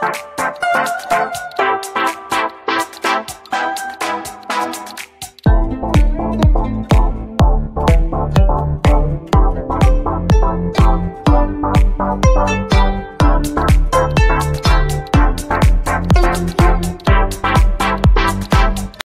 Bye.